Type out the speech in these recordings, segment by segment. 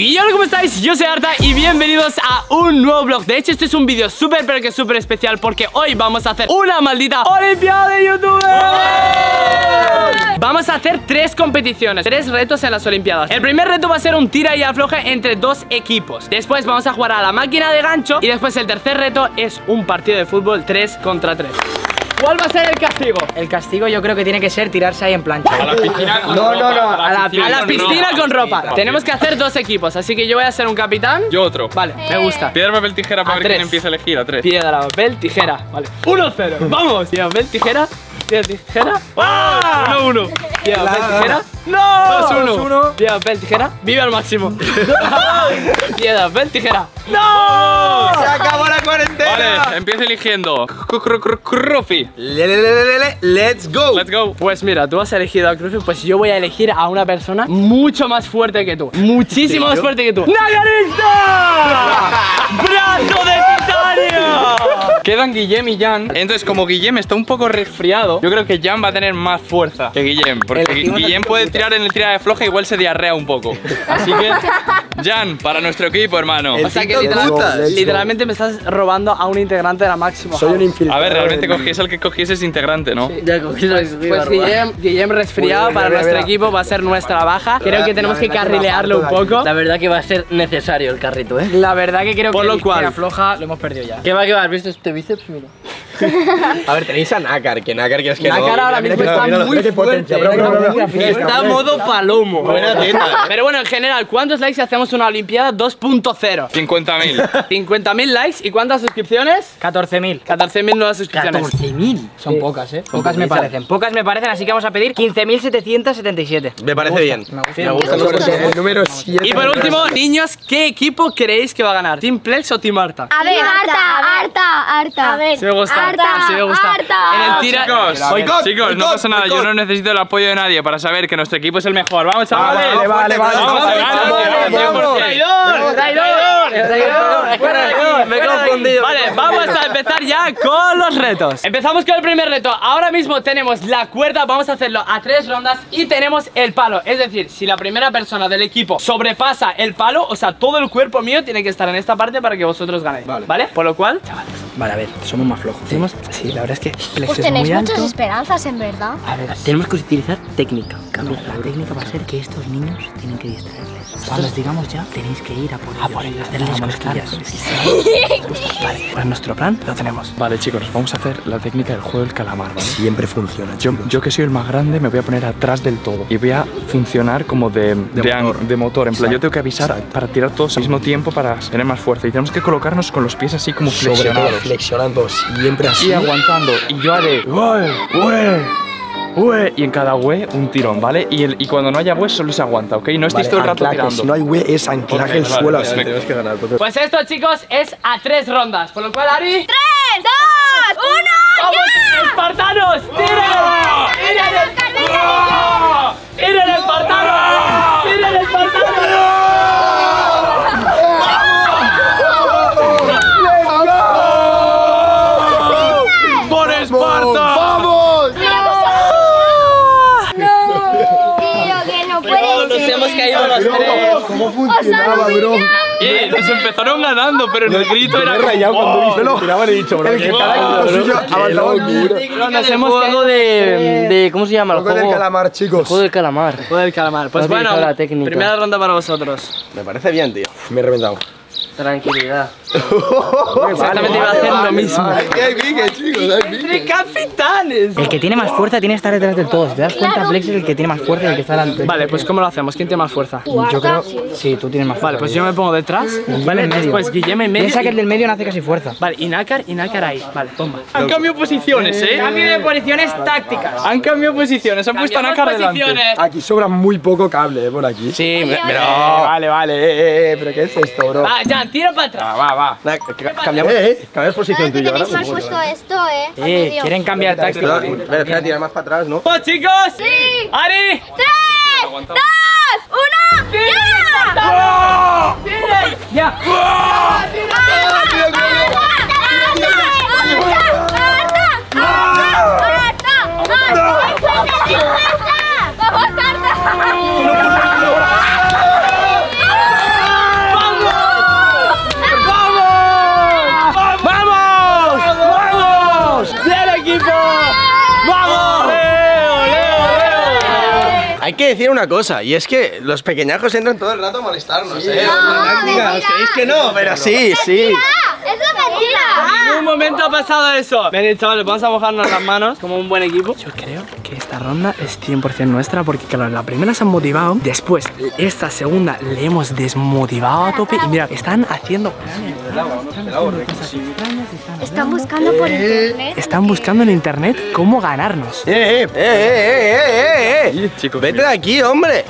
Y hola, ¿cómo estáis? Yo soy Arta y bienvenidos a un nuevo vlog. De hecho, este es un vídeo súper, pero que súper especial Porque hoy vamos a hacer una maldita Olimpiada de YouTube. Vamos a hacer tres competiciones Tres retos en las Olimpiadas. El primer reto va a ser un tira y afloja entre dos equipos. Después vamos a jugar a la máquina de gancho Y después el tercer reto es un partido de fútbol 3 contra 3 ¿Cuál va a ser el castigo? El castigo yo creo que tiene que ser tirarse ahí en plancha. A la piscina con No, ropa, no, no, A la, a la piscina con ropa. Tenemos que hacer dos equipos, así que yo voy a ser un capitán. Yo otro. Vale, me gusta. Piedra, papel, tijera para A ver tres. quién empieza a elegir. A tres. Piedra, papel, tijera. Vale. 1-0. Vamos. Piedra, papel, tijera. Piedra, tijera. ¡Ah! 1-1. Piedra, papel, tijera. ¡No! 2-1. Piedra, papel, tijera. Vive al máximo. Piedra, papel, tijera. ¡No! ¡Se acabó cuarentena! Vale, empieza eligiendo. Crufi. Le, le, le, le, le, let's go. Let's go. Pues mira, tú has elegido a Crufi, pues yo voy a elegir a una persona mucho más fuerte que tú. Muchísimo más fuerte que tú. ¡Nagarista! ¡Brazo de Quedan Guillem y Jan. Entonces, como Guillem está un poco resfriado, yo creo que Jan va a tener más fuerza que Guillem. Porque Elegimos Guillem al puede tirar en el tira de floja, igual se diarrea un poco. Así que, Jan, para nuestro equipo, hermano. O sea que literal- literalmente me estás robando a un integrante de la máxima. Soy un infiltrado. A ver, realmente cogiese el que cogiese es integrante, ¿no? Pues Guillem, Guillem resfriado para mira, nuestro mira. equipo va a ser nuestra baja. Creo que tenemos que la carrilearlo un poco. La verdad que va a ser necesario el carrito, ¿eh? La verdad que creo Por que lo el cual- tira floja lo hemos perdido ya. ¿Qué va, qué va? ¿Has visto este bíceps? Mira. A ver, tenéis a Nácar, que Nácar que es que Nácar no. ahora mismo está mira, muy fuerte, potencia, bro, bro, bro, muy bro. fuerte. Está modo palomo. Buena teta. Pero bueno, en general, ¿cuántos likes si hacemos una Olimpiada 2.0? 50.000. 50.000 likes y ¿cuántas suscripciones? 14.000. 14.000 nuevas suscripciones. 14.000. Son pocas, ¿eh? Pocas me parecen. Pocas me parecen, así que vamos a pedir 15.777. Me parece bien. Me gusta. Me gusta. El número 7. Y por último, niños, ¿qué equipo creéis que va a ganar? ¿Team Plex o Team Arta? A ver, harta, harta, harta. A ver, Sí me gusta, harta, sí me gusta. harta. En el tira... Chicos, Boicot, chicos, no boicot, pasa nada. Yo boicot. no necesito el apoyo de nadie para saber que nuestro equipo es el mejor. Vamos, chavales. vale, vale, vale. Vamos, vale, vamos, vale, vamos, vamos. ¡Traidor! ¡Traidor! ¡Traidor! Me he confundido. Vale, vamos a empezar ya con los retos. Empezamos con el primer reto. Ahora mismo tenemos la cuerda, vamos a hacerlo a tres rondas y tenemos el palo. Es decir, si la primera persona del equipo sobrepasa el palo, o sea, todo el cuerpo mío tiene que estar en esta parte para que vosotros ganéis. Vale. Por lo cual, chavales, Vale, a ver, somos más flojos. tenemos. Sí, la verdad es que Plex Pues es tenéis muy muchas alto. esperanzas, en verdad. A ver, tenemos que utilizar técnica. La técnica va a ser que estos niños tienen que distraerles. Cuando os digamos ya, tenéis que ir a por ellos. A por ellos, hacerles cosquillas. Vale, pues nuestro plan lo tenemos. Vale, chicos, vamos a hacer la técnica del juego del calamar, ¿vale? Siempre funciona. Yo, chicos. yo que soy el más grande me voy a poner atrás del todo y voy a funcionar como de, de, an- motor. de motor. En plan, yo tengo que avisar para tirar todos al mismo tiempo para tener más fuerza y tenemos que colocarnos con los pies así como Sobre todo flexionados flexionando siempre así. y aguantando. Y yo haré ue, ue, ue, y en cada ue un tirón, ¿vale? Y, el, y cuando no haya ue solo se aguanta, ¿ok? No estéis Vale, todo el rato anclaje, tirando. Si no hay güey, es anclaje el vale, suelo vale, así. vale. Tienes que ganar. entonces- Pues esto, chicos, es a tres rondas. Por lo cual, Ari. ¡Tres, dos, uno, ¡Vamos, espartanos! ¡Tiren! ¡Tiren el ¡Tiren el espartano! ¡Tiren el espartano! ¡Por Esparta! ¡Vamos! Tío, que no puede ser. hemos caído los ¿Cómo funcionaba, bro? Y nos empezaron ganando, pero el grito era Me he rayado cuando "Oh". y he dicho, bro. El que cada equipo suyo avanzaba el muro. Nos hemos juego caído de, de. ¿Cómo se llama? El Juego del juego, calamar, chicos. juego del calamar. Juego del calamar. Pues No bueno, primera ronda para vosotros. Me parece bien, tío. Me he reventado. Tranquilidad. Exactamente iba a hacer lo mismo. Aquí hay chicos, hay. ¡Entre capitanes! El que tiene más fuerza tiene que estar detrás del todo. Si te das cuenta, Flex es el que tiene más fuerza y el que está delante. Vale, pues ¿cómo lo hacemos? ¿Quién tiene más fuerza? Yo creo. Sí, tú tienes más fuerza. Vale, pues yo me pongo detrás. Vale, en medio. Pues Guillem en medio. Piensa que el del medio no hace casi fuerza. Vale, y Nácar, y Nácar ahí. Vale, bomba. Han cambiado posiciones, ¿eh? Cambio de posiciones tácticas. Han cambiado posiciones, han puesto a Nácar delante. posiciones. Aquí sobra muy poco cable, eh, por aquí. Sí, Pero, vale, vale, eh, eh, pero ¿qué es esto, bro? Ah, ya, tira para atrás. Va, va. Cambiamos. Eh, eh, cambiamos posición tú y yo ahora. Tenéis mal puesto esto, eh. Al Eh, medio. quieren cambiar táctica. Espera, espera, espera, tira más para atrás, ¿no? ¡Vamos, chicos! Sí. ¡Ari! ¡Tres, dos, uno, ¡ya! ¡Ya! Que decir una cosa, y es que los pequeñajos entran todo el rato a molestarnos, ¿eh? No, Táctica, ¿os mentira. creéis que no? Pero sí, sí. ¡Ah! ¡Eso es mentira! En un momento ha pasado eso. Venid, chavales, vamos a mojarnos las manos como un buen equipo. Yo creo que esta ronda es 100% nuestra porque claro, en la primera se han motivado, después esta segunda le hemos desmotivado a tope y mira, están haciendo planes. Están buscando por internet. Están buscando en internet cómo ganarnos. ¡Eh, eh, eh, eh, eh, eh! chicos, Vete de aquí, hombre.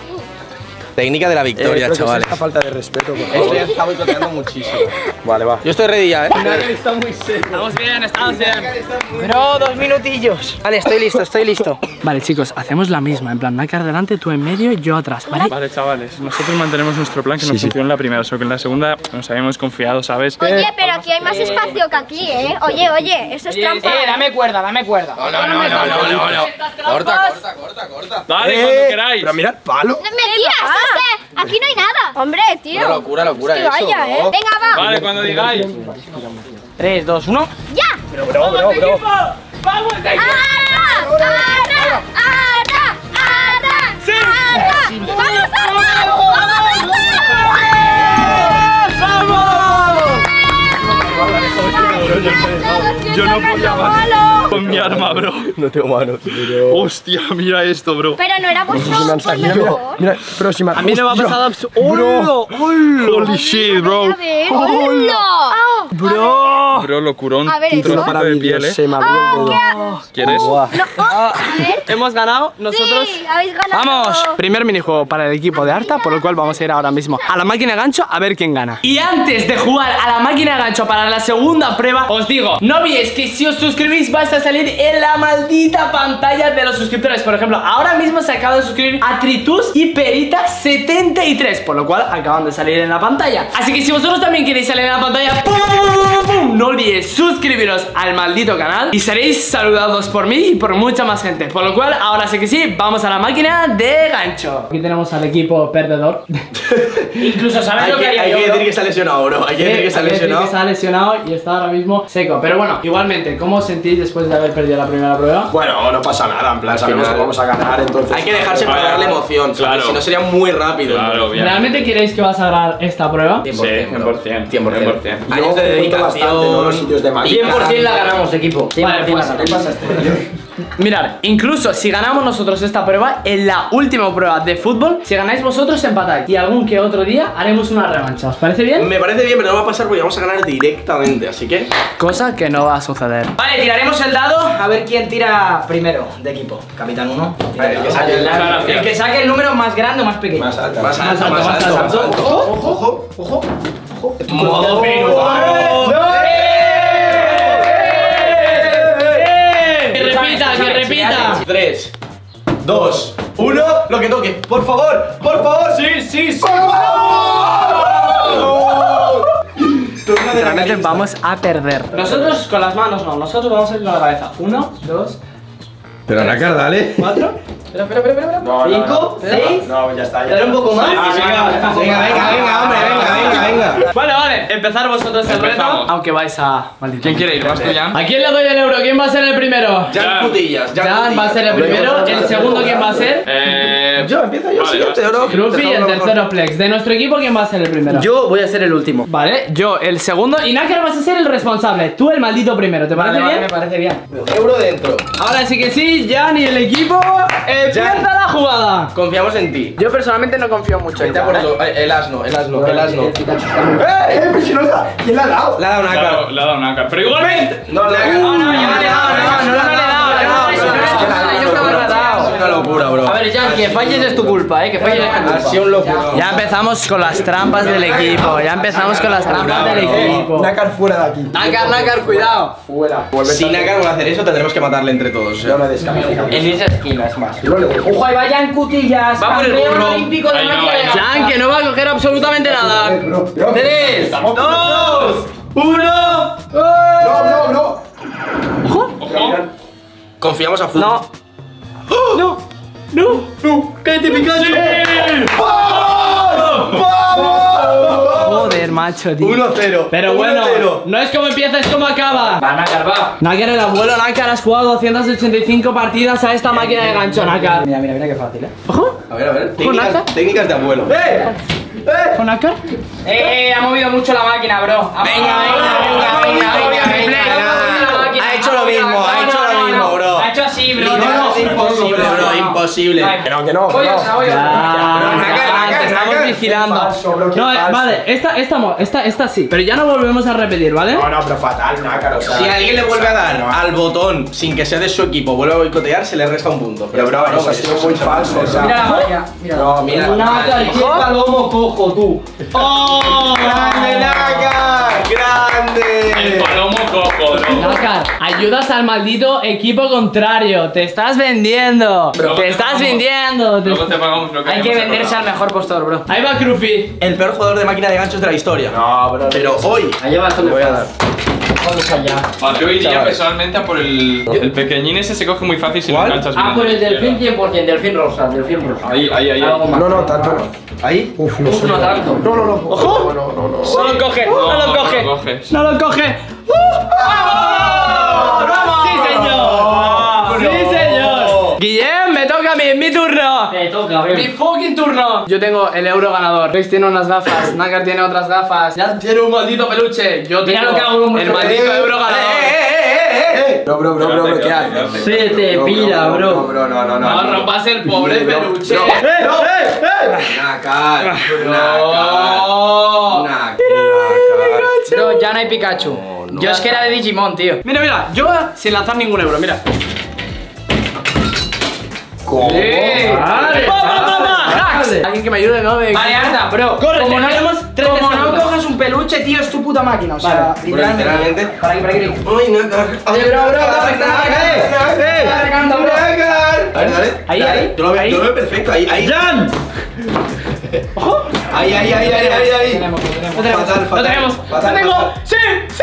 Técnica de la Eh, victoria, creo que es chavales. esta falta de respeto, por Esto favor. ya está boicoteando muchísimo. Vale, va. Yo estoy ready ya, ¿eh? Estamos bien, estamos bien. Bro, dos minutillos. Vale, estoy listo, estoy listo. Vale, chicos, hacemos la misma. En plan, Nakar delante, tú en medio y yo atrás, ¿vale? Vale, chavales, nosotros mantenemos nuestro plan que nos Sí, sí. funcionó en la primera, solo que en la segunda nos habíamos confiado, ¿sabes? Oye, pero aquí hay más espacio que aquí, ¿eh? Oye, oye, eso es trampa. Eh, dame cuerda, dame cuerda. No, no, no, no, no, no, no. Corta, corta, corta, corta. Dale, Eh, cuando queráis. Pero mirad, palo. Mentira, es que aquí no hay nada. Hombre, tío. Una locura, locura Que eso, vaya, ¿no? ¿eh? Venga, va. Vale, cuando digáis. 3, 2, 1. ¡Ya! Bro, bro, bro. ¡Vamos! ¡Ara! ¡Ara! ¡Ara! ¡Ara! ¡Sí! ¡Ara! ¡Vamos, Yo no podía más con mi arma, bro. No tengo manos. Pero... Hostia, mira esto, bro. Pero no era vosotros, por Mira, mira, próxima. A mí no me ha pasado absolutamente. Bro. Holy shit, bro. ¡Hola! Ah, Bro. Bro, locurón. A ver, un trozo de piel, eh. se me el dedo. ¿Quieres? Buah. No, oh, a ver. Hemos ganado nosotros. Sí, habéis ganado. Vamos, primer minijuego para el equipo de Arta, por lo cual vamos a ir ahora mismo a la máquina de gancho a ver quién gana. Y antes de jugar a la máquina de gancho para la segunda prueba, os digo, no olvidéis que si os suscribís vais a salir en la maldita pantalla de los suscriptores. Por ejemplo, ahora mismo se acaba de suscribir a Tritus y Perita73, por lo cual acaban de salir en la pantalla. Así que si vosotros también queréis salir en la pantalla, ¡pum, pum, pum! No olvidéis suscribiros al maldito canal y seréis saludados por mí y por mucha más gente. Por lo cual, ahora sí que sí, vamos a la máquina de gancho. Aquí tenemos al equipo perdedor. Incluso, ¿sabes Hay lo que que, haría hay yo, que bro? decir que está lesionado, bro. Hay que decir que que decir lesionado. que está lesionado y está ahora mismo seco. Pero bueno, igualmente, ¿cómo os sentís después de haber perdido la primera prueba? Bueno, no pasa nada, en plan, sabemos que vamos a ganar, entonces. Hay que dejarse Claro. pagar la emoción. Claro. Si no sería muy rápido. Claro, bien. ¿Realmente queréis que vas a ganar esta prueba? 100%, Sí, bro. 100%, 100%. Yo Años de cuento dedicación. bastante, ¿no? Los sitios de máquina. 100% la ganamos, equipo. 100% Vale, pues, la ¿Qué ganamos. pasa este? Mirad, incluso si ganamos nosotros esta prueba, en la última prueba de fútbol, si ganáis vosotros empatáis. Y algún que otro día haremos una revancha. ¿Os parece bien? Me parece bien, pero no va a pasar porque vamos a ganar directamente, así que. Cosa que no va a suceder. Vale, tiraremos el dado a ver quién tira primero de equipo. Capitán 1. Vale, el que saque el dado. El que saque el número más grande o más pequeño. Más alta. Más alto, más alto, más alto. Ojo, ojo. Modo Que repita, que repita. 3, 2, 1, lo que toque. Por favor, por favor. Sí, sí, sí. Realmente vamos a perder. Nosotros con las manos no, nosotros vamos a ir con la cabeza. Uno, dos, Pero Nakar, dale. cuatro. Espera, espera, espera, Cinco, no. seis. No, ya está. Ya Dale un poco más. Ah, venga, Venga, venga, venga, hombre, venga. Vale, empezar vosotros el reto. Empezamos. Aunque vais a. Maldito. ¿Quién quiere ir? ¿Vas tú, Jan? ¿A quién le doy el euro? ¿Quién va a ser el primero? Jan Cutillas, Jan va a ser el primero. ¿El segundo quién va a ser? Eh. Yo, empiezo yo, Vale, siguiente, bro. Rufi y el tercero Flex. De nuestro equipo, ¿quién va a ser el primero? Yo voy a ser el último. Vale, yo el segundo. Y Nakar vas a ser el responsable. Tú el maldito primero. ¿Te parece bien? me parece bien. Euro dentro. Ahora sí que sí, Jan y el equipo. Empieza Jan. la jugada. Confiamos en ti. Yo personalmente no confío mucho en eso. Eh, El asno, el asno, el asno. ¡Eh, eh! la- ¿Quién la ha dado? Le ha dado una Le ha cara. dado- le ha dado una cara. Pero igualmente. No, le ha dado. No, no, yo no le he dado, no, no le he dado, no le he dado. Yo estaba retratado. Es una locura, bro. A ver, Jan, que falles es tu culpa, eh. Que falles es tu Ha culpa. sido un locura. Ya empezamos con las trampas del equipo. Ya empezamos con las trampas del equipo. Nakar fuera de aquí. Nakar, Nakar, cuidado. Fuera. Si Nakar vuelve a hacer eso, tendremos que matarle entre todos. Yo ¿eh? me descalifico. En esa esquina, es más. Yo. Ojo, ahí vayan cutillas. Va por el burro. olímpico de. Jan, que no va a coger absolutamente nada. Tres, dos, uno. No, no, no. Confiamos a fútbol. No, no, no. Cállate, Pikachu. Joder, macho, tío. 1-0. Pero bueno, no es como empieza, es como acaba. Va, Nakar, va. Nakar, el abuelo Nakar, has jugado 285 partidas a esta máquina de gancho, Nakar. Mira, mira, mira qué fácil, eh. Ojo. A ver, a ver. ¿Con Técnicas, Nácar? técnicas de abuelo. ¿Con Akar? Eh, ha movido mucho la máquina, bro. Ha Venga, venga, venga, venga, venga, venga. Ha hecho lo mismo, ha hecho lo mismo, bro. Ha hecho así, bro. No, no, es imposible, bro, imposible. Que no, que no. que Voy, no. o sea, voy. Nácar, Nácar, te estamos vigilando. No, eh, vale, esta, esta, esta, esta sí. Pero ya no volvemos a repetir, ¿vale? No, no, pero fatal, nácar, o sea. Si alguien le vuelve a dar No, al botón sin que sea de su equipo, vuelve a boicotear, se le resta un punto. Pero, bro, no, eso ha sido muy falso. Mira la. Mira. No, mira. Nácar, qué palomo cojo tú. ¡Oh! ¡Grande, Nácar! El ¡Grande! palomo coco, ¿no? Nácar, ayudas al maldito equipo contrario. Te estás vendiendo. Luego te te estás pagamos. vendiendo. te- Luego te pagamos lo que Hay que venderse al mejor postor, bro. Ahí va Krufi. El peor jugador de máquina de ganchos de la historia. No, bro. Pero hoy Allá va voy a dar. Vamos allá. Vale, yo iría Chavales. personalmente a por el. El pequeñín ese se coge muy fácil si lo ¿Cuál? enganchas Ah, bien. por el delfín 100%, delfín rosa, delfín rosa. Ahí, ahí, ahí. Algo más. No, no, tanto no. Ahí. Uf, no Uf, sé. no tanto. No, no, no. ¡Ojo! No, no, no. no. No lo coge, No, lo coge. no lo coges. No lo coge. ¡Vamos! ¡Sí, señor! ¡Sí, señor! Guillem, mí, mi turno. Me toca, bro. Mi fucking turno. Yo tengo el euro ganador. Luis tiene unas gafas. Nakar tiene otras gafas. Ya tiene un maldito peluche. Yo Mira tengo lo que hago con el maldito euro ganador. Bro, bro, bro, bro, bro, ¿qué haces? Se te pila, bro. No, bro, no, no, No no. rompas el pobre Bro, peluche. bro. Nácar. No. Nácar. Bro, ya no hay Pikachu. Yo es que era de Digimon, tío. Mira, mira, yo sin lanzar ningún euro, mira. ¿Cómo? Vale. Alguien que me ayude, ¿no? De- Vale, Arta, bro. Corre, como no, como no coges un peluche, tío, es tu puta máquina. O sea, Vale, literalmente. Para aquí, para aquí. Uy, Nácar. Oye, bro, bro, está bro. A ver, dale. Ahí, ahí, Yo lo veo, perfecto. Ahí, ahí. ¡Jan! Ahí, ahí, ahí, ahí, ahí, ahí. Tenemos, lo tenemos. Tenemos, Fatal, lo fatal. tenemos. Fatal, ¡Lo tengo! fatal. ¡Sí! ¡Sí!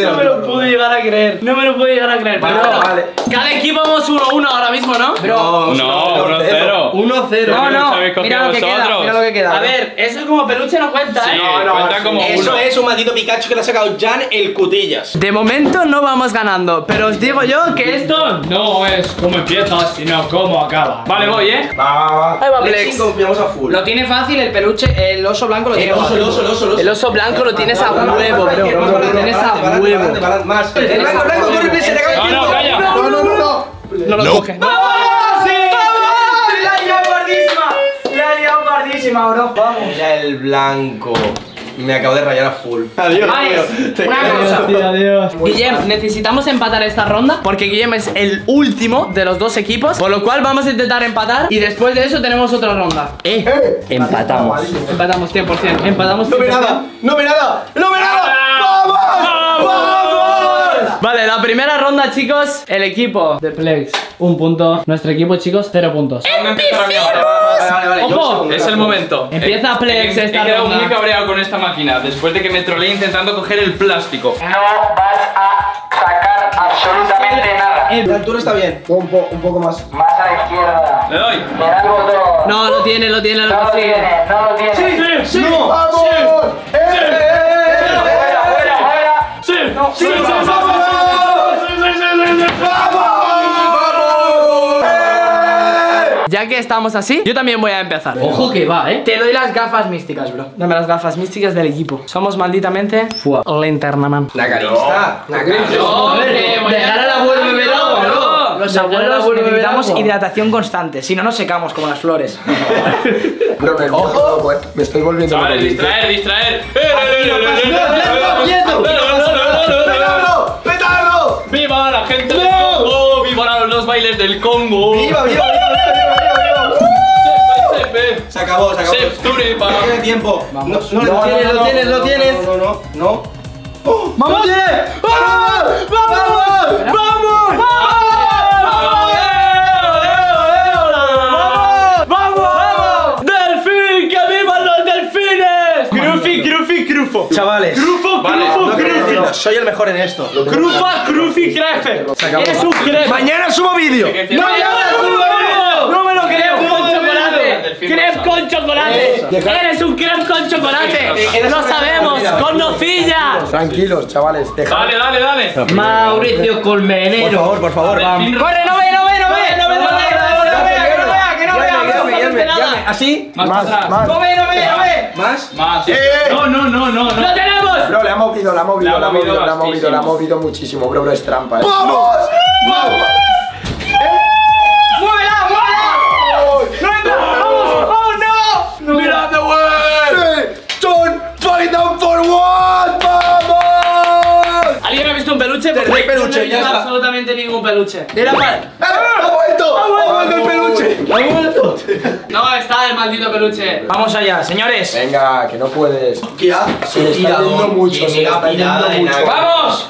No me lo pude llegar a creer. No me lo pude llegar a creer. Vale, Pero bueno, vale. Cada equipo vamos 1-1 ahora mismo, ¿no? No, No, 1-0. 1-0. No, no, mira lo que queda, mira lo que queda. A ver, eso como peluche no cuenta, Sí, ¿eh? no, cuenta sí. como Eso uno. es un maldito Pikachu que le ha sacado Jan el cutillas. De momento no vamos ganando, pero os digo yo que esto no es como empieza, sino cómo acaba. Vale, voy, eh. Va, va, va. Ahí va Lexing Plex. confiamos a full. Lo tiene fácil el peluche, el oso blanco lo tiene El oso, el oso, el oso, el oso. El oso blanco lo tienes a huevo, bro. Lo tienes a huevo. Más. Blanco, huevo. corre, Play, se le acaba el No, no, calla. No, no, no, no. No lo coge. ¡Sí! ¡La ha liado pardísima! ¡La ha liado pardísima, bro! Vamos. Mira el blanco. Me acabo de rayar a full. Adiós, Vale, una cosa. adiós. Guillem, necesitamos empatar esta ronda porque Guillem es el último de los dos equipos, por lo cual vamos a intentar empatar y después de eso tenemos otra ronda. Eh, Empatamos. empatamos 100%, empatamos 100%. No ve nada, no ve nada, no ve nada. Vale, la primera ronda, chicos, el equipo de Plex, un punto. Nuestro equipo, chicos, cero puntos. Vale, vale, yo Ojo, Es el momento. Empieza Eh, Plex he- esta He quedado ronda. muy cabreado con esta máquina después de que me troleé intentando coger el plástico. No vas a sacar absolutamente nada. La altura está bien. Un, po- un poco más. Más a la izquierda. Le doy. Me da el botón. No, lo tiene, lo tiene, lo No lo consigue. tiene, no lo tiene. sí, No. ¡Vamos! ¡Eh, eh, eh! Fuera, fuera, fuera. sí, No, sí, sí, sí, ¡Vamos! sí, Ya que estamos así, yo también voy a empezar. Ojo que va, eh. Te doy las gafas místicas, bro. Dame las gafas místicas del equipo. Somos malditamente. Dejar al abuelo beber agua, bro. Los Dejar al abuelos abuelo necesitamos agua. hidratación constante, si no nos secamos como las flores. Bro, me, ¡Ojo! Me estoy volviendo Chavales, distraer, distraer. ¡Petardo! ¡Viva la gente del Congo! ¡Viva los bailes del Congo! ¡Viva, viva, viva, viva, viva, viva! Se acabó, se acabó. No tiene tiempo. No, no, No, lo no, tienes, no, lo no, tienes, no, lo no, tienes. no, No, no, no. ¡Vamos! ¡Vamos! ¡Vamos! ¡Vamos! ¡Vamos! ¡Vamos! ¡Delfín! ¡Que vivan los delfines! ¡Crufi, crufi, crufo! Chavales. ¡Crufo, Vale, crufo, No crufi! soy el mejor en esto. ¡Crufa, crufi, crefe! ¡Eres un crepe! Mañana subo vídeo. ¡No, no, no con chocolate. Eres un creme con chocolate. Lo sabemos, con nocilla. Tranquilos, chavales. Dale, dale, dale. Mauricio Colmenero. Por favor, por favor. Corre, no ve, no ve, no ve. No ve, no ve, no ve. Así, más, más, más. No ve, no ve, no ve. Más, más. No, no, no, no. ¡Lo tenemos! Bro, la ha movido, la ha movido, la ha movido, la ha movido, la ha movido muchísimo, bro, bro, es trampa. ¡Vamos! ¡Vamos! Absolutamente ningún peluche. Mira, para. ¡Eh! ¡Ha vuelto! ¡Ha vuelto el peluche! ¡Ha vuelto! No, está el maldito peluche. Vamos allá, señores. Venga, que no puedes. ¿Qué? Se le está yendo mucho, se le está yendo mucho. ¡Vamos!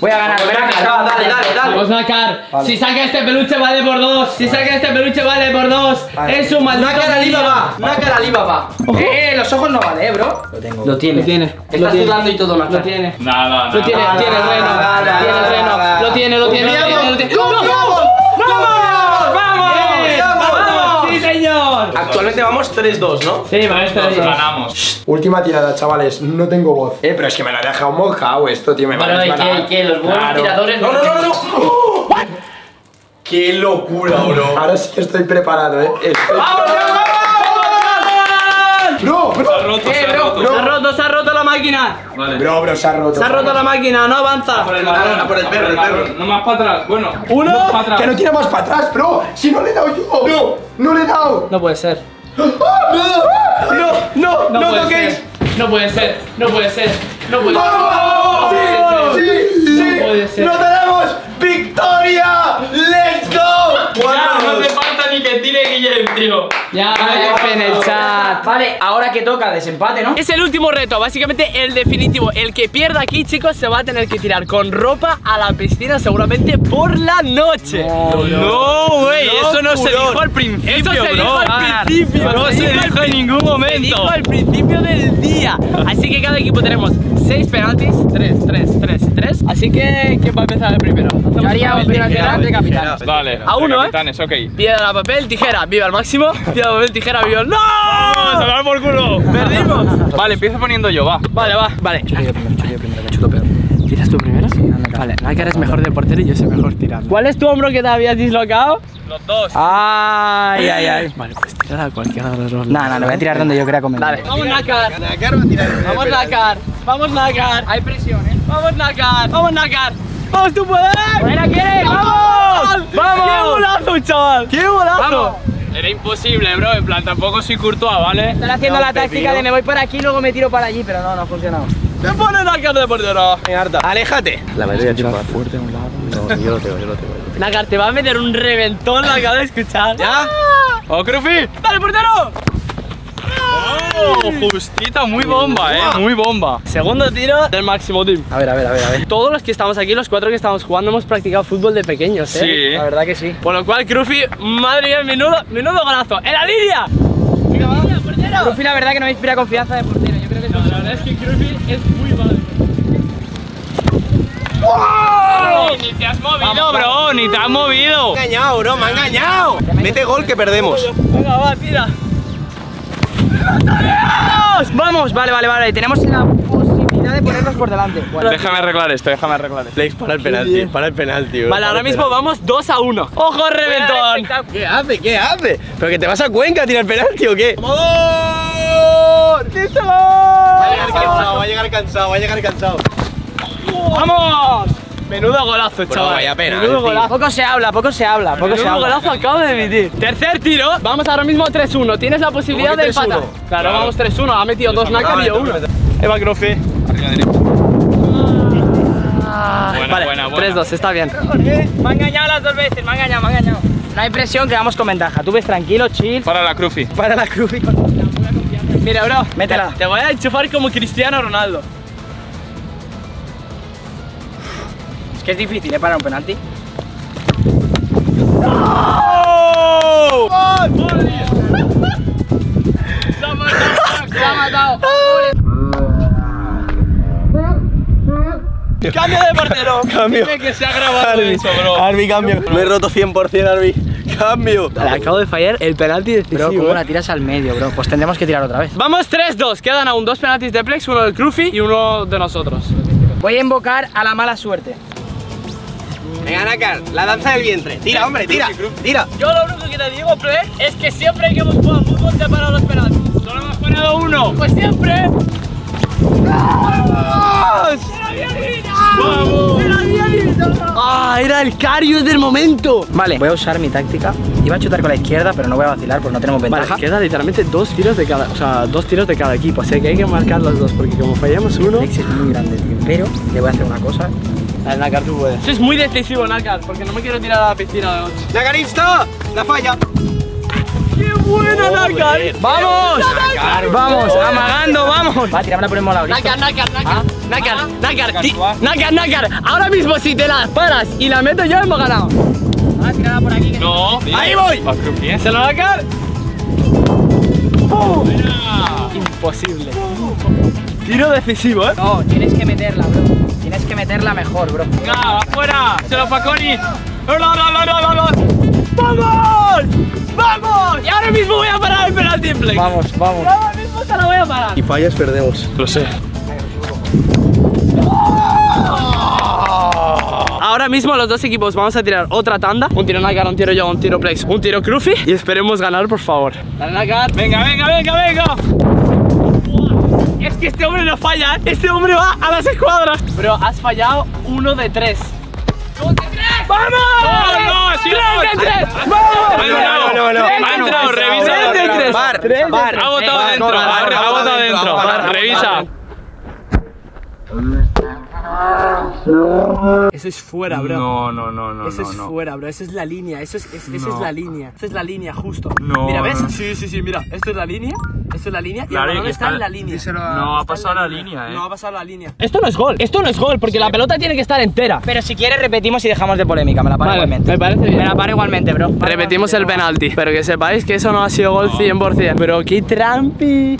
Voy a ganar, voy a ganar. Dale, dale, Vamos, dale. Nakar. Vale. Si saca este peluche, vale por dos. Si saca este peluche, vale por dos. Vale. Es un maldito. Nácar peligro. Alibaba. Nácar Alibaba. Eh, los ojos no vale, eh, bro. Lo tengo. Lo tiene. Lo tiene. Está Lo tiene. sudando y todo, Lo tiene. Nada, nada. Lo tiene, tiene el reno, tiene reno, lo tiene, lo tiene, lo tiene, señor! Actualmente vamos 3-2, ¿no? Sí, maestro. Nos ganamos. Última tirada, chavales, no tengo voz. Eh, pero es que me la he dejado mojado esto, tío, me va Bueno, a ¿y qué, y qué? Los buenos Claro. tiradores. No, no, no, no. ¡Qué locura, bro! Ahora sí que estoy preparado, eh. Estoy... Bro, Se ha bro, roto, se ha bro? roto. Se ha roto, se ha roto la máquina. Vale. bro, bro, se ha roto. Se ha roto la máquina, no avanza. Por el marrón, por el perro, el perro. No más para atrás. Bueno, Uno, más para atrás. Que no tira más para atrás, bro. Si no le he dado yo. No, no le he dado. No puede ser. No, no, no, No, no toquéis. No puede ser. No puede ser. No puede ser. ¡Vamos! Ser. Sí, sí, No puede ser. Guillem, tío. Ya, F en el chat. Vale, ahora que toca desempate, ¿no? Es el último reto, básicamente el definitivo. El que pierda aquí, chicos, se va a tener que tirar con ropa a la piscina seguramente por la noche. No, güey, eso no se dijo al principio, Eso se bro. dijo al Ah, principio. no se al dijo en ningún Se momento. dijo al principio del día. Así que cada equipo tenemos 6 penaltis. 3, 3, 3 y 3. Así que, ¿quién va a empezar el primero? Yo haría un penalti de capitán. Vale, A uno, ¿eh? capitanes, ok. Piedra, papel, tijera, viva al máximo. Piedra, papel, tijera, viva al. ¡No! ¡Vamos a dar por culo! ¡Perdimos! Vale, empiezo poniendo yo, va. Vale, va, vale. ¿Tiras tú primero? Vale, Nakar es mejor de portero y yo soy mejor tirando. ¿Cuál es tu hombro que te habías dislocado? Los dos. Ay, ay, ay. Vale, pues tira a cualquiera de los dos. No, no, lo voy a tirar donde yo crea conveniente. Dale. Vamos, Nakar. Vamos, Nakar. Vamos, Nakar. Hay presión, ¿eh? Vamos, Nakar. Vamos, Nakar. Vamos, tú puedes. ¡Vamos! ¡Vamos! ¡Qué golazo, chaval! ¡Qué golazo! ¡Vamos! Era imposible, bro. En plan, tampoco soy Courtois, ¿vale? Están haciendo la táctica de me voy por aquí y luego me tiro para allí, pero no, no ha funcionado. ¡Se pone Nakar de portero! ¡Aléjate! fuerte a un lado. No, yo lo tengo, yo lo tengo. Nakar, te va a meter un reventón, lo acabo de escuchar. ¿Ya? ¡Oh, Crufi! ¡Dale, portero! ¡Oh, justita! Muy bomba, eh. Muy bomba. Segundo tiro del máximo team. A ver, a ver, a ver, a ver. Todos los que estamos aquí, los cuatro que estamos jugando, hemos practicado fútbol de pequeños, ¿eh? Sí. La verdad que sí. Por lo cual, Crufi, madre mía, menudo, menudo golazo. ¡En la línea! ¡Venga, va, portero! Rufi, la verdad que no me inspira confianza de portero. Yo creo que No, la verdad es que Crufi es muy malo. Ni te has movido, bro. Ni te has movido. engañado, bro, me ha engañado. Mete gol que perdemos. Venga, va, tira. Vamos, vale, vale, vale. Tenemos la posibilidad de ponernos por delante. Bueno, Déjame arreglar esto, déjame arreglar esto. Para el penalti, para el penalti, bro. Vale, ahora mismo vamos 2 a 1. ¡Ojo, reventón! ¿Qué hace? ¿Qué hace? ¿Pero que te vas a Cuenca a tirar el penalti o qué? ¡Vamos! Va a llegar cansado, va a llegar cansado, va a llegar cansado. ¡Vamos! Menudo golazo, chaval. vaya pena, Menudo eh, golazo. poco se habla, poco se habla, poco se Menudo habla. golazo acabo de emitir. Tercer tiro. Vamos ahora mismo 3-1. Tienes la posibilidad ¿Cómo que de empatar. 3-1? Claro, vamos 3-1. Ha metido dos Nakar y yo uno. Ahí va Crufi. Arriba derecha. Buena, Vale, buena, buena. 3-2, está bien. Me ha engañado las dos veces, me ha engañado, me ha engañado. No hay presión, que vamos con ventaja. Tú ves tranquilo, chill. Para la Crufi. Para la con Mira, bro. Métela. Te voy a enchufar como Cristiano Ronaldo. Que es difícil, ¿eh? Para un penalti. Se ha matado. Cambio de portero. Cambio. Dime que se ha grabado eso, bro. Arby, cambio. Me he roto 100% Arby. Cambio. Le acabo de fallar el penalti decisivo. Bro, ¿cómo eh. la tiras al medio, bro? Pues tendremos que tirar otra vez. Vamos 3-2. Quedan aún dos penaltis de Plex, uno del Crufi y uno de nosotros. Voy a invocar a la mala suerte. Venga, Nakar, la danza del vientre. Tira, hombre, tira. Tira. Yo lo único que te digo, Plex, es que siempre que hemos jugado fútbol te para siempre. ¡Ah! Era el Carius del momento. Vale, voy a usar mi táctica. Iba a chutar con la izquierda, pero no voy a vacilar porque no tenemos Vale, ventaja. queda literalmente dos tiros de cada, o sea, dos tiros de cada equipo, así que hay que marcar los dos, porque como fallamos uno, Alex es muy grande, tío. Pero le voy a hacer una cosa. Dale, Nakar, tú puedes. Eso es muy decisivo, Nakar, porque no me quiero tirar a la piscina de noche. ¡Nagarista! ¡La falla! ¡Qué buena, Nakar! ¡Vamos! ¡Vamos! ¡Amagando, vamos! Va, tirámosla por el molado, ¿listo? Nakar, Nakar, Nakar, Nakar, Nakar, ti- Nakar, Nakar, ahora mismo si te la paras y la meto yo hemos ganado. Va, tirarla por aquí. que- No. ¡Ahí voy! ¿Se lo Nakar? Imposible. Tiro decisivo, ¿eh? No, tienes que meterla, bro. Meterla mejor, bro. ¡Venga, afuera! ¡Se lo Faconi! ¡Vamos! ¡Vamos! Y ahora mismo voy a parar el penalti en flex. Vamos, vamos. Ahora mismo se la voy a parar. Y fallas, perdemos. Lo sé. Ahora mismo los dos equipos vamos a tirar otra tanda. Un tiro Nakar, un tiro yo, un tiro Plex, un tiro Cruffy. Y esperemos ganar, por favor. Dale Nakar. Venga, venga, venga, venga. Que este hombre no falla, ¿eh? Este hombre va a las escuadras. Bro, has fallado uno de tres. ¡Dos de tres! ¡Vamos! No, no, sí, ¡Tres de tres! ¡Vamos! no, no, no. ¡Tres de Ha entrado, tres! revisa. ¡Tres de tres! Ha votado dentro, ha votado dentro. Revisa. Eso es fuera, bro. No, no, no, no. Eso no, es no. fuera, bro. Esa es la línea. Eso es, es- esa No. es la línea. Esa es la línea, justo. No, Mira, ¿ves? no. Sí, sí, sí, mira. Esto es la línea. Esto es la línea. Y La el balón está, está- en la línea. No, ha pasado la línea, eh. No ha pasado la línea. Esto no es gol. Esto no es gol porque la pelota tiene que estar entera. Pero si quieres repetimos y dejamos de polémica. Me la paro Vale, igualmente. me parece bien. Me la paro igualmente, bro. Repetimos el penalti. Pero que sepáis que eso no ha sido gol 100%. Pero qué trampi.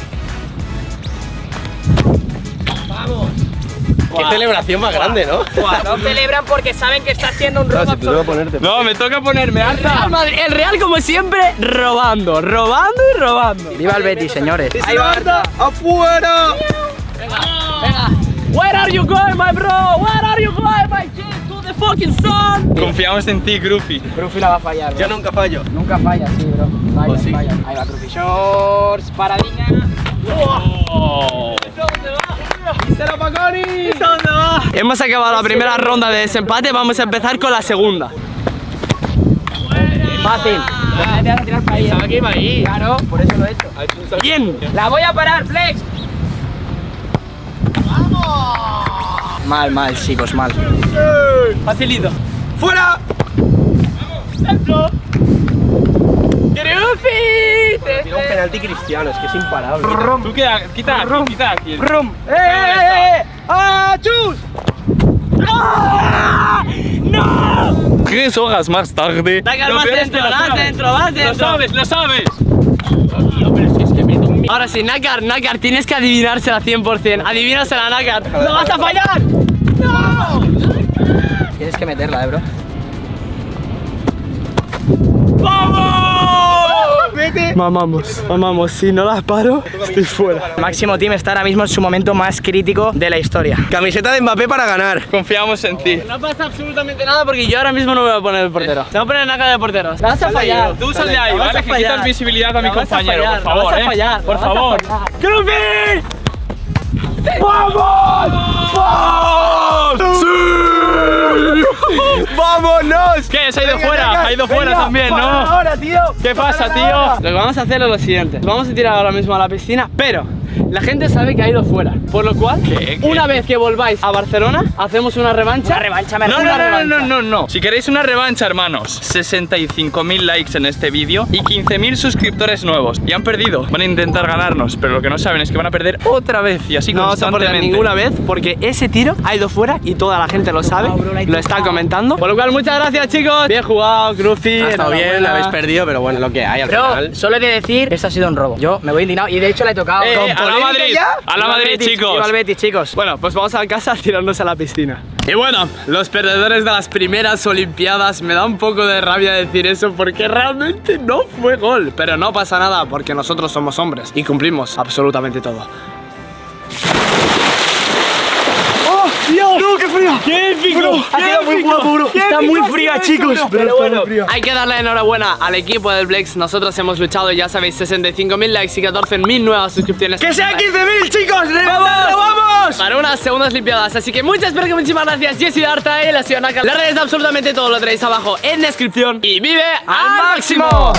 ¡Qué celebración más grande, ¿no? No celebran porque saben que está haciendo un No, robo toca ponerte. No, me toca ponerme El Real, Madrid- el Real, como siempre, robando, robando y robando. Viva el Betis, señores. ¡Ahí va! ¡Afuera! Venga. Where are you going, my bro? Where are you going, my kid? To the fucking sun. Confiamos en ti, Gruffy. Crufi la va a fallar, bro. Yo nunca fallo. Nunca falla, sí, bro. Falla, falla. Ahí va Crufi. Shorts, paradina. Hemos acabado la primera ronda de desempate, vamos a empezar con la segunda. Fácil. Te vas a tirar para ahí. que iba ahí. Claro, por eso lo he hecho. Bien. La voy a parar, Flex. Mal, mal, chicos, mal. Facilito. ¡Fuera! Crufi. Tiene un penalti cristiano, es que es imparable. Tú queda, quita aquí, quita aquí. ¡Eh, eh, eh, eh! ¡Ah, chus! ¡Ah! ¡No! Tres horas más tarde. Lo vas es que dentro, lo vas sabes. dentro, vas Lo dentro. sabes, lo sabes. Ahora sí, Nakar, Nakar, tienes que adivinársela 100%. Adivínasela, Nakar. ¡No vas a fallar! ¡No! Tienes que meterla, eh, bro. Mamamos, mamamos. Si no las paro, estoy fuera. Máximo Team está ahora mismo en su momento más crítico de la historia. Camiseta de Mbappé para ganar. Confiamos en ti. No pasa absolutamente nada porque yo ahora mismo no me voy a poner el portero. Se va a poner Nakar de portero. La vas a fallar. Tú sal de ahí, ¿vale? a Que fallar. quitas visibilidad a mi compañero, fallar, por favor, vas a eh. fallar, Por la vas a favor. fallar. ¡Vámonos! ¿Qué? Se ha ido fuera, ha ido fuera también, ¿no? Ahora, tío. ¿Qué pasa, tío? Lo que vamos a hacer es lo siguiente. Vamos a tirar ahora mismo a la piscina, pero la gente sabe que ha ido fuera. Por lo cual, ¿Qué? ¿Qué? una vez que volváis a Barcelona, hacemos una revancha. Una revancha No, mejor. no, una no, no, revancha. no, no, no. Si queréis una revancha, hermanos, 65.000 likes en este vídeo y 15.000 suscriptores nuevos. Y han perdido. Van a intentar ganarnos, pero lo que no saben es que van a perder otra vez y así No constantemente. ninguna vez porque ese tiro ha ido fuera y toda la gente lo sabe, lo está comentando. Por lo cual, muchas gracias, chicos. Bien jugado, Cruci. Ha estado bien, la habéis perdido, pero bueno, lo que hay al final. solo he de decir que esto ha sido un robo. Yo me voy indignado y de hecho la he tocado. Eh, la polémica Madrid, ya. a la Madrid, Betis, chicos. Viva el Betis, chicos. Bueno, pues vamos a casa a tirarnos a la piscina. Y bueno, los perdedores de las primeras Olimpiadas, me da un poco de rabia decir eso porque realmente no fue gol. Pero no pasa nada porque nosotros somos hombres y cumplimos absolutamente todo. ¡No, qué frío! ¡Qué épico! Ha quedado muy guapo, bro. Está muy fría, chicos. Pero bueno, hay que darle enhorabuena al equipo del Blex. Nosotros hemos luchado, ya sabéis, 65.000 likes y 14.000 nuevas suscripciones. ¡Que sean 15.000, chicos! ¡Levantadlo, vamos! Para unas segundas limpiadas. Así que muchas, pero que muchísimas gracias. Yo soy Darta, ha sido Naka. Las redes de absolutamente todo lo tenéis abajo en descripción. Y vive al máximo.